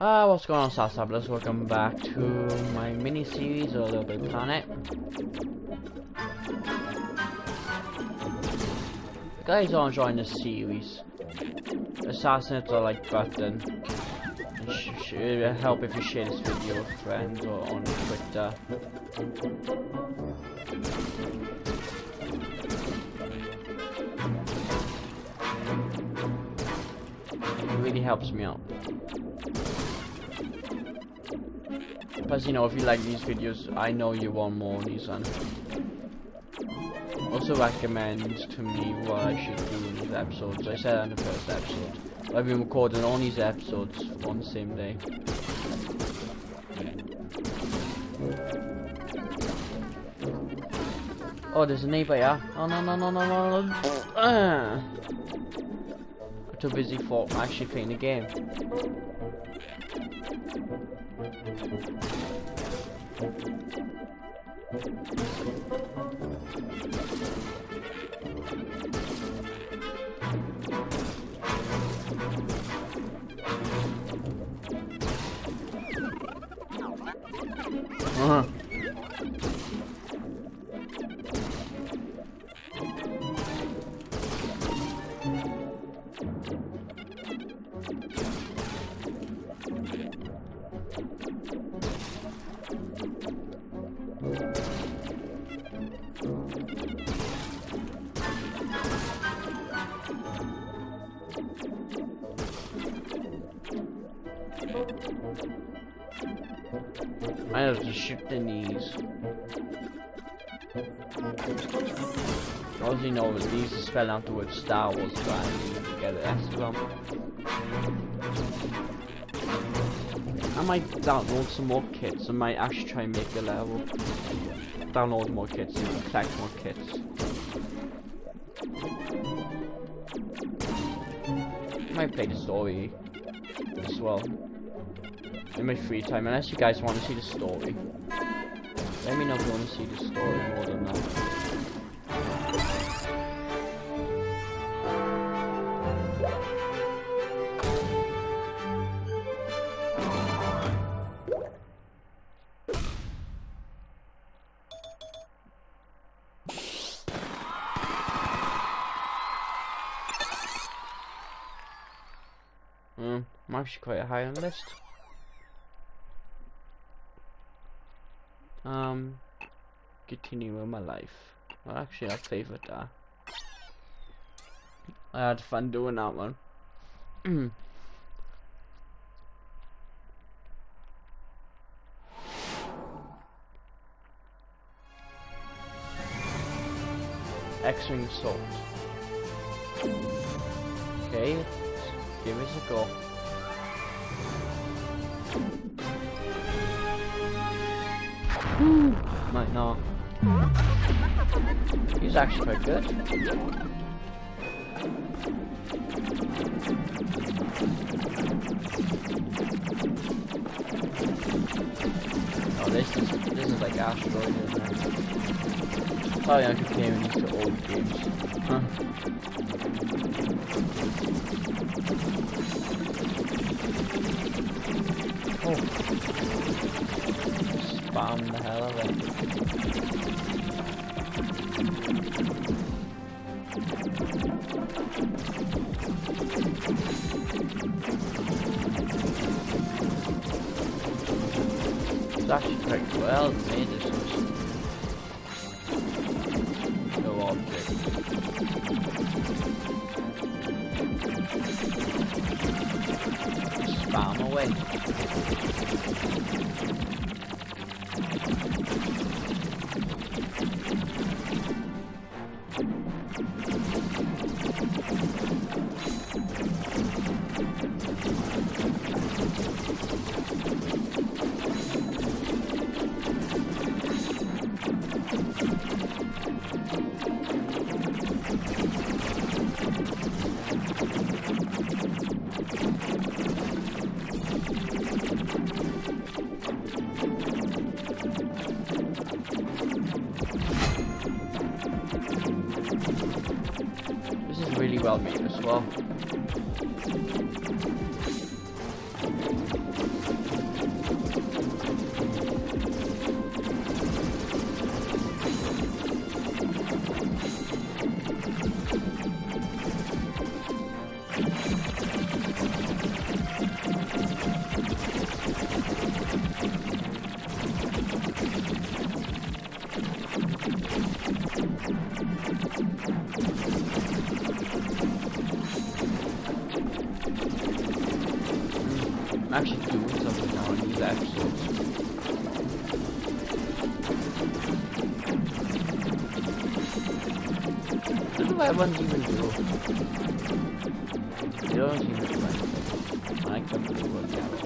Uh, what's going on, Sasablers? Welcome back to my mini-series of Little Big Planet. Guys are enjoying this series, assassinate the like button. It will help if you share this video with friends or on Twitter. It really helps me out. Plus, you know, if you like these videos, I know you want more and also recommend to me what I should do in these episodes. I said in the first episode. I've been recording all these episodes on the same day. Oh, there's a neighbor here. Oh, no, no, no, no, no, no. I'm too busy for actually playing the game. Uh I have to shoot the knees. All you know is these is spell out the word Star Wars, need to get it well. I might download some more kits. I might actually try and make a level. Download more kits and collect more kits. I might play the story as well in my free time, unless you guys want to see the story. Let me know if you want to see the story more than that. Hmm, I'm actually quite high on the list. Um, continue with my life. Well, actually, I favourite that. I had fun doing that one. X-Wing Assault. Okay, give it a go. Might not. He's actually quite good. Oh, this is this is like asteroid. Isn't it? Oh, Probably I'm comparing these to old games. Huh? Oh. Spam the hell of it. It's actually quite well made this was no object. Spam away. That one even don't seem to do anything. I can't really work out.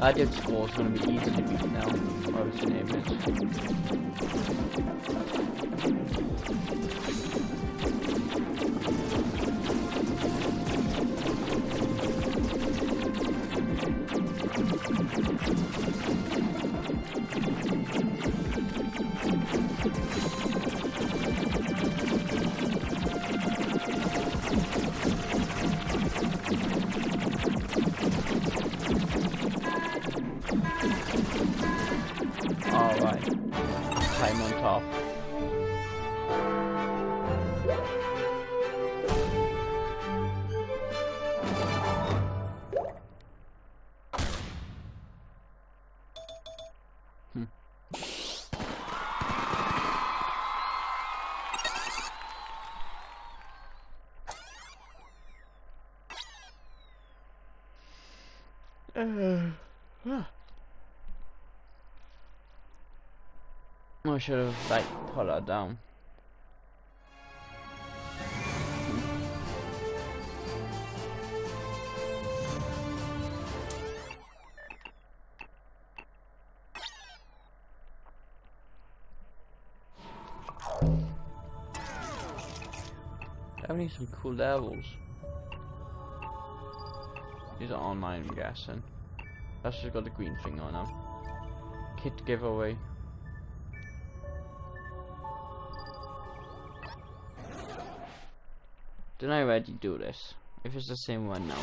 That dude's score is gonna be easy to beat now, or his name Alright. I should have like put that down. I need some cool levels. These are online, I'm guessing. That's just got the green thing on them. Kit giveaway. Didn't I already do this? If it's the same one now,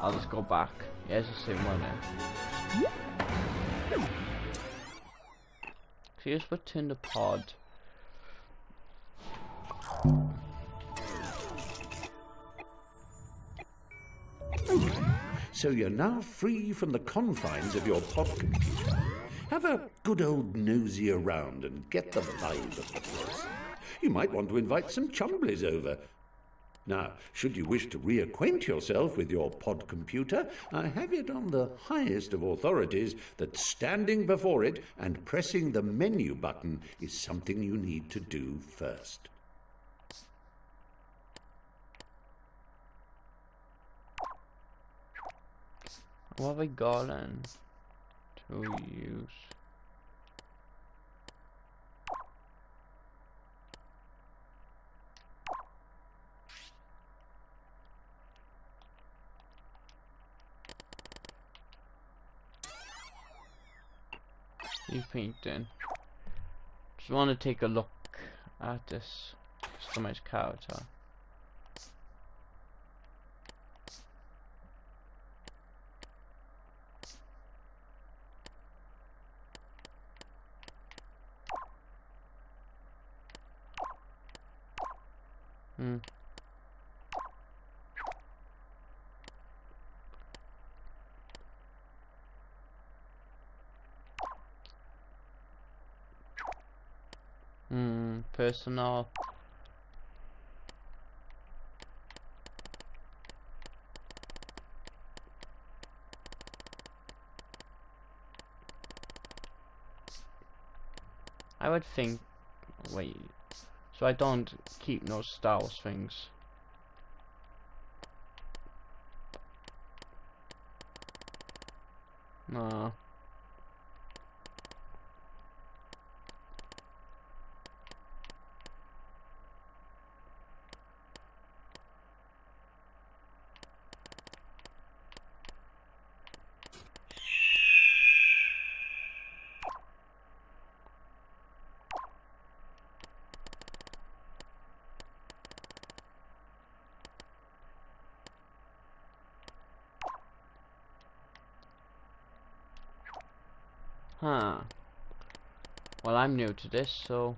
I'll just go back. Yeah, it's the same one now. Here's what's in the pod. So you're now free from the confines of your pod computer. Have a good old nosy around and get the vibe of the place. You might want to invite some chumblies over. Now, should you wish to reacquaint yourself with your pod computer, I have it on the highest of authorities that standing before it and pressing the menu button is something you need to do first. What have I gotten to use? You painting. Just want to take a look at this customized character. Hmm. Hmm, personal. I would think, wait, so I don't keep no Wars things. No. Huh. Well, I'm new to this, so...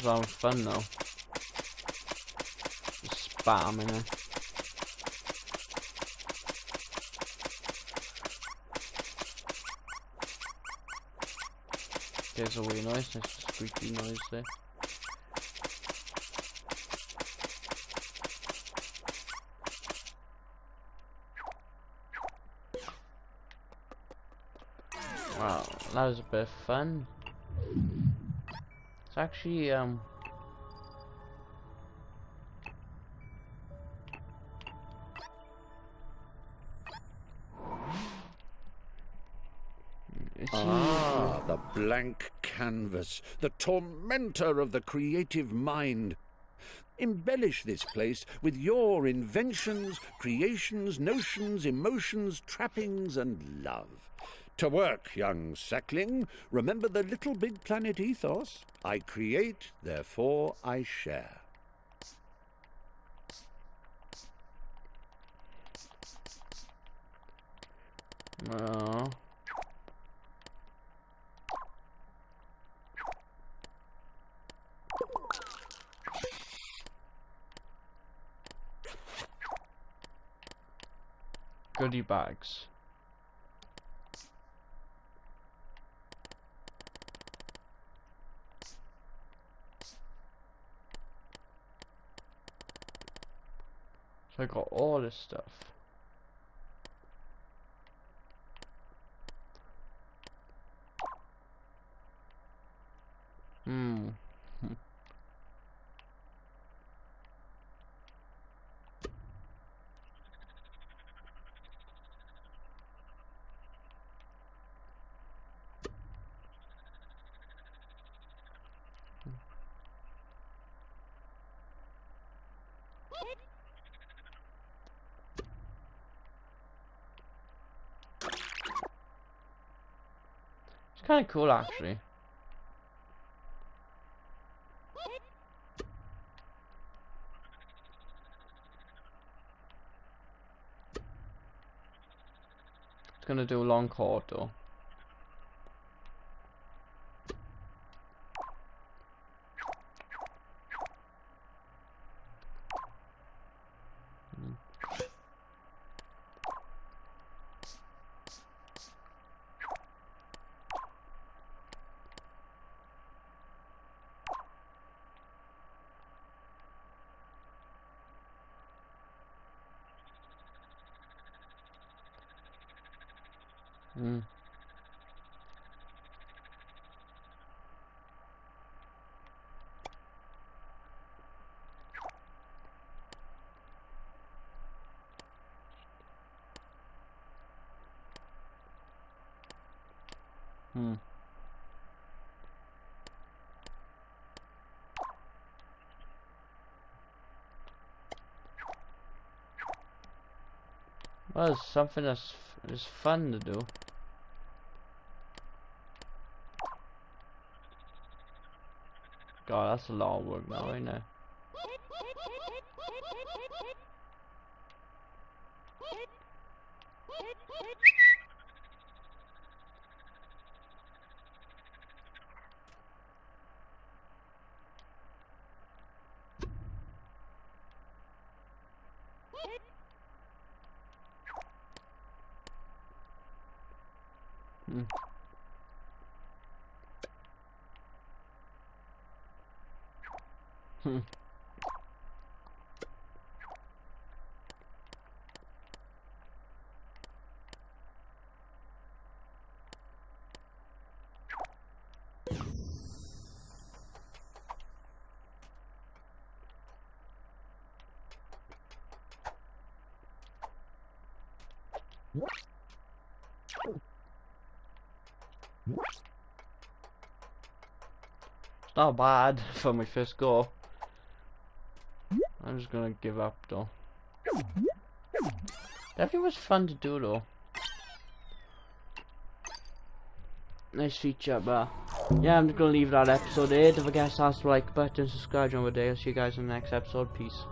Sounds fun though. Spamming it. There's a wee noise, there's a squeaky noise there. Wow, that was a bit of fun. Actually, um... Ah, the blank canvas, the tormentor of the creative mind. Embellish this place with your inventions, creations, notions, emotions, trappings, and love. To work, young sackling. Remember the little big planet ethos? I create, therefore I share. Oh. Goodie bags. So I got all this stuff. Hmm. It's kind of cool actually. It's gonna do a long chord though. Mm. Hmm. Well, it's something that's fun to do. God, that's a lot of work now, ain't it? Hmm. Not bad for my first go. Just gonna give up though. Definitely was fun to do though. Nice feature, but yeah, I'm just gonna leave that episode there. Don't forget to smash the like button, subscribe over there. I'll see you guys in the next episode. Peace.